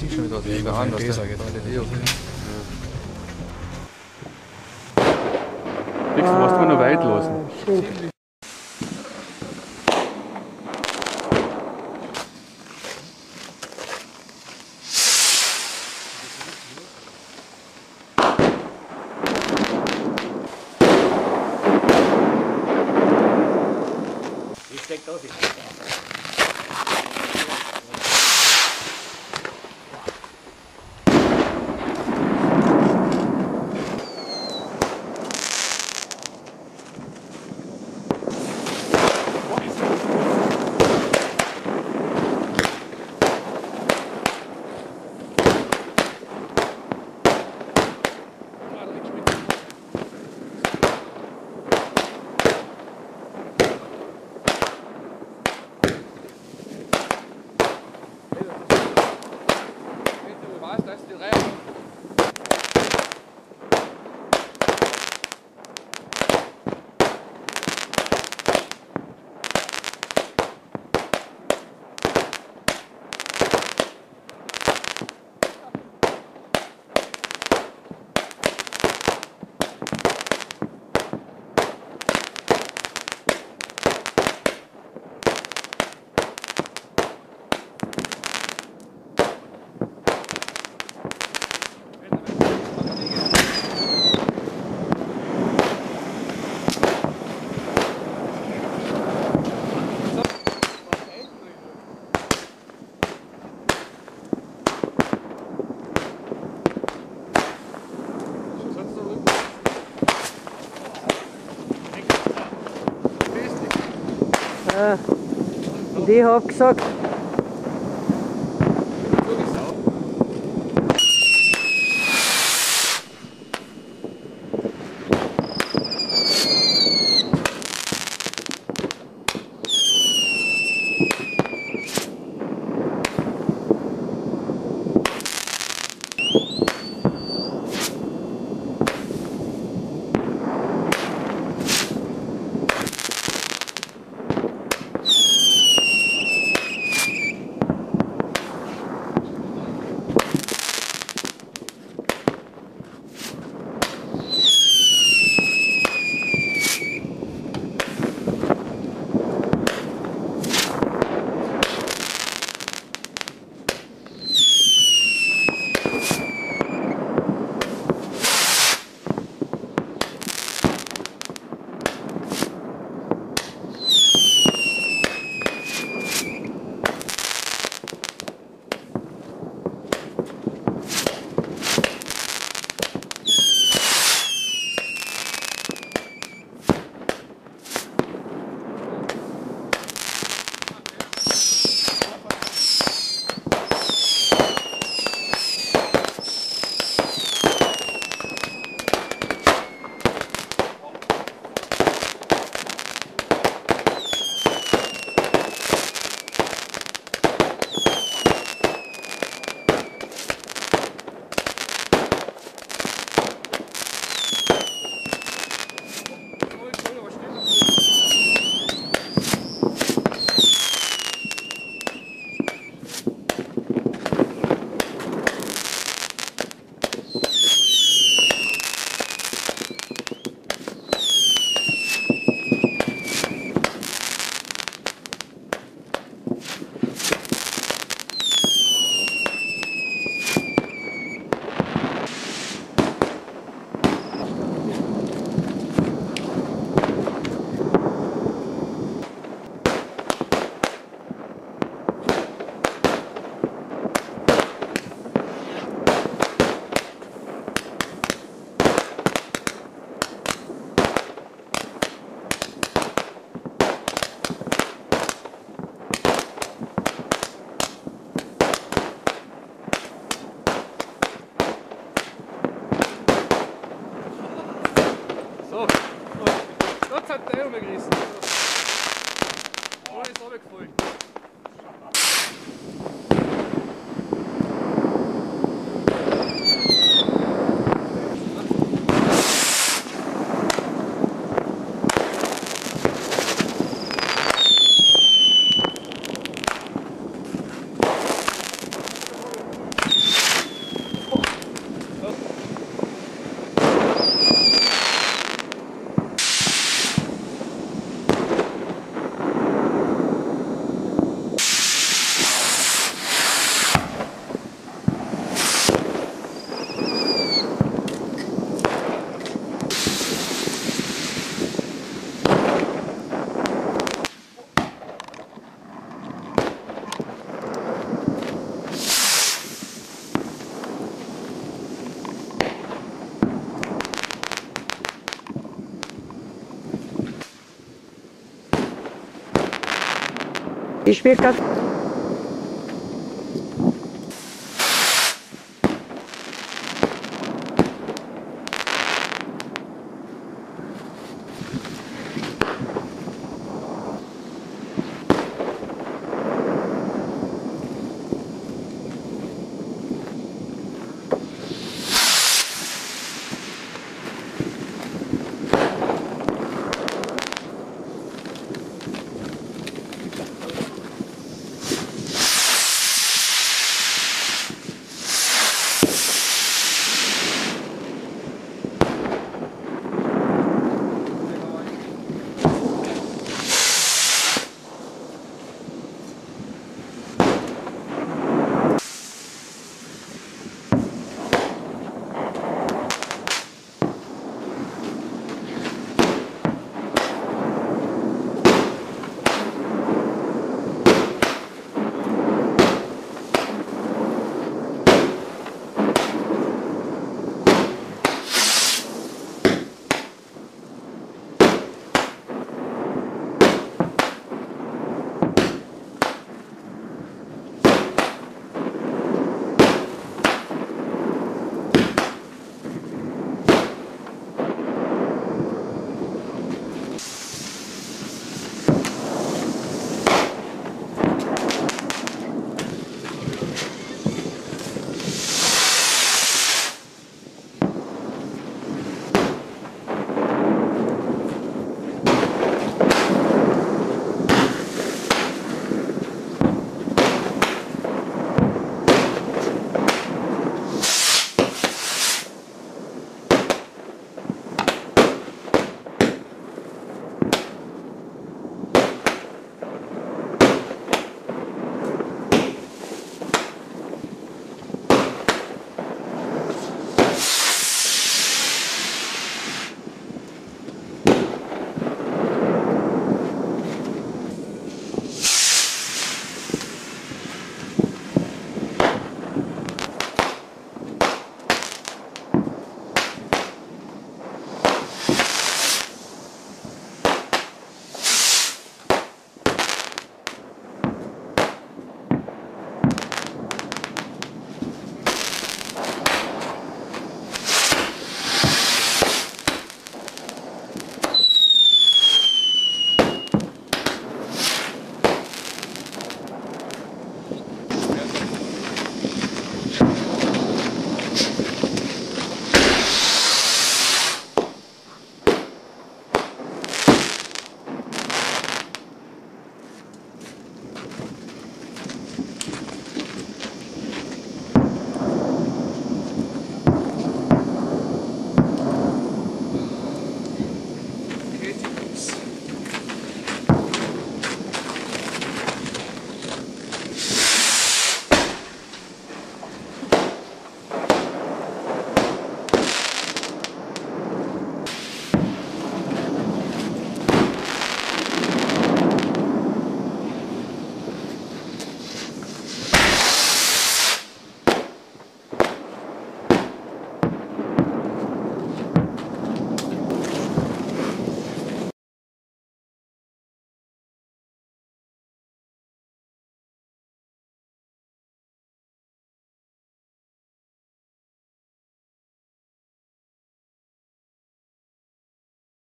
Die schon wieder an, muss dass meinen der geht. Nächstes Mal musst du noch weit lassen. Schön. Ja. Vi har också. Ich spiele gerade